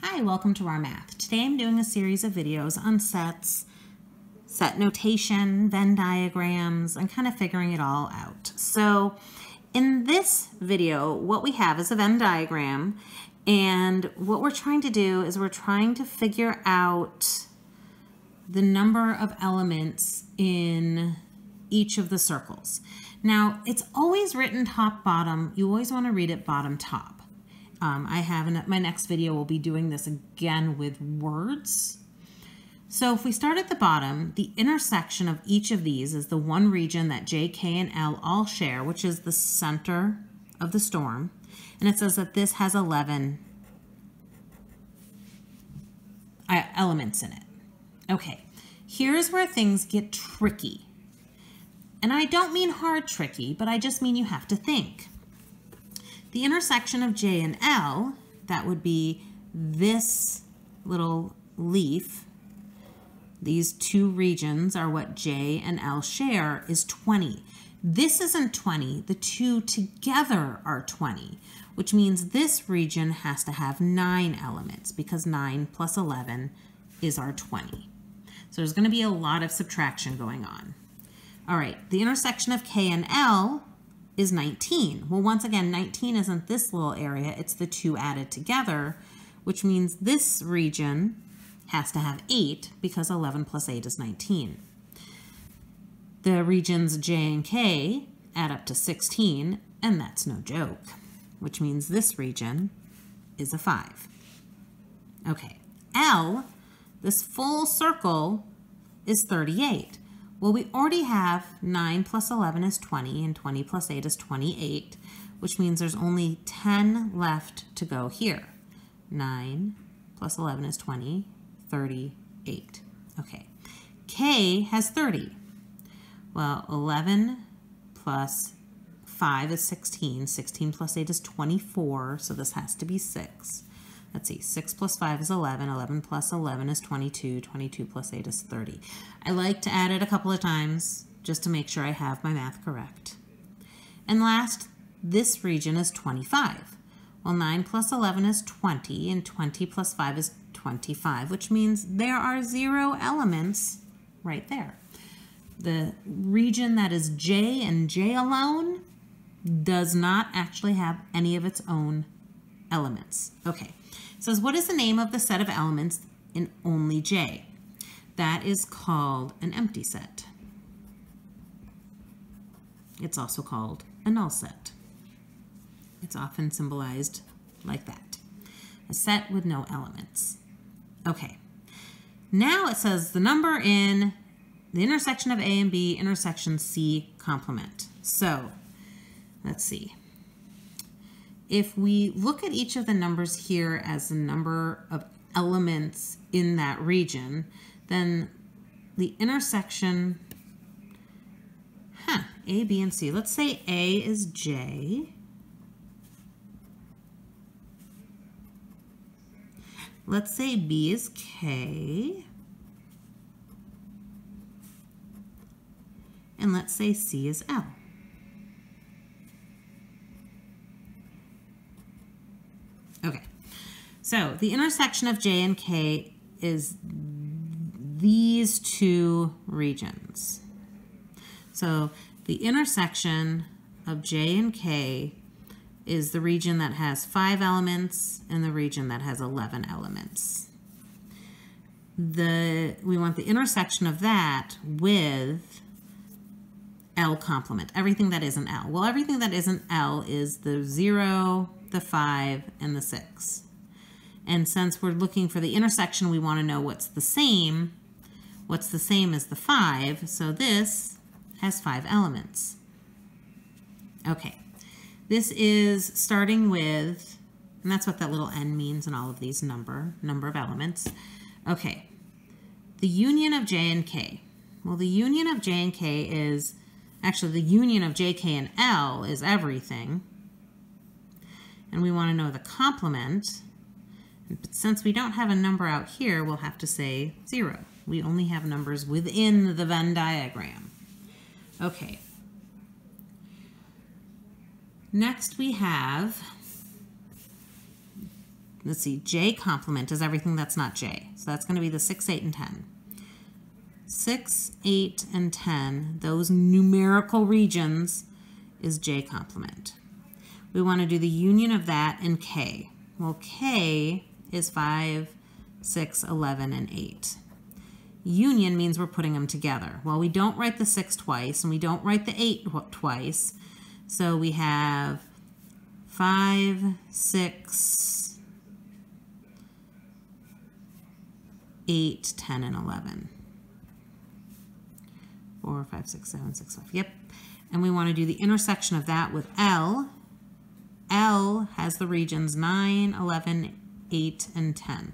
Hi, welcome to Rahr Math. Today I'm doing a series of videos on sets, set notation, Venn diagrams, and kind of figuring it all out. So in this video, what we have is a Venn diagram, and what we're trying to do is we're trying to figure out the number of elements in each of the circles. Now, it's always written top bottom. You always want to read it bottom top. Um, I have in my next video, we'll be doing this again with words. So if we start at the bottom, the intersection of each of these is the one region that J, K, and L all share, which is the center of the storm. And it says that this has 11 uh, elements in it. Okay, here's where things get tricky. And I don't mean hard tricky, but I just mean you have to think. The intersection of J and L, that would be this little leaf, these two regions are what J and L share, is 20. This isn't 20, the two together are 20, which means this region has to have nine elements because 9 plus 11 is our 20. So there's going to be a lot of subtraction going on. All right, the intersection of K and L is 19. Well, once again, 19 isn't this little area, it's the two added together, which means this region has to have 8 because 11 plus 8 is 19. The regions J and K add up to 16, and that's no joke, which means this region is a 5. Okay, L, this full circle, is 38. Well, we already have 9 plus 11 is 20, and 20 plus 8 is 28, which means there's only 10 left to go here. 9 plus 11 is 20, 38. Okay, K has 30. Well, 11 plus 5 is 16. 16 plus 8 is 24, so this has to be 6. Let's see, 6 plus 5 is 11, 11 plus 11 is 22, 22 plus 8 is 30. I like to add it a couple of times just to make sure I have my math correct. And last, this region is 25. Well, 9 plus 11 is 20, and 20 plus 5 is 25, which means there are zero elements right there. The region that is J and J alone does not actually have any of its own elements. Okay, it says, what is the name of the set of elements in only J? That is called an empty set. It's also called a null set. It's often symbolized like that. A set with no elements. Okay. Now it says the number in the intersection of A and B, intersection C complement. So let's see if we look at each of the numbers here as the number of elements in that region, then the intersection, huh, A, B, and C. Let's say A is J. Let's say B is K. And let's say C is L. Okay, so the intersection of J and K is these two regions. So the intersection of J and K is the region that has five elements and the region that has 11 elements. The, we want the intersection of that with L complement, everything that isn't L. Well, everything that isn't L is the zero, the 5, and the 6. And since we're looking for the intersection, we want to know what's the same. What's the same as the 5, so this has 5 elements. Okay, this is starting with, and that's what that little n means in all of these number, number of elements. Okay, the union of j and k. Well, the union of j and k is, actually the union of j, k, and l is everything and we want to know the complement. But since we don't have a number out here, we'll have to say 0. We only have numbers within the Venn diagram. Okay. Next we have let's see, J complement is everything that's not J. So that's going to be the 6, 8, and 10. 6, 8, and 10, those numerical regions is J complement. We want to do the union of that and K. Well, K is 5, 6, 11, and 8. Union means we're putting them together. Well, we don't write the 6 twice, and we don't write the 8 twice. So we have 5, 6, 8, 10, and 11. 4, 5, 6, 7, 6, 5. Yep. And we want to do the intersection of that with L. L has the regions 9, 11, 8, and 10.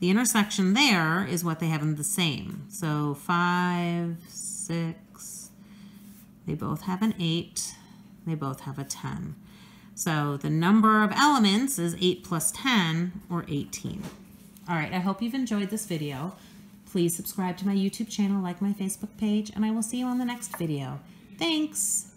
The intersection there is what they have in the same. So 5, 6, they both have an 8, they both have a 10. So the number of elements is 8 plus 10, or 18. All right, I hope you've enjoyed this video. Please subscribe to my YouTube channel, like my Facebook page, and I will see you on the next video. Thanks!